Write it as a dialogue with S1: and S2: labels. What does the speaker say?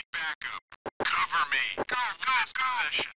S1: need backup. Cover me. Go, go, go. position.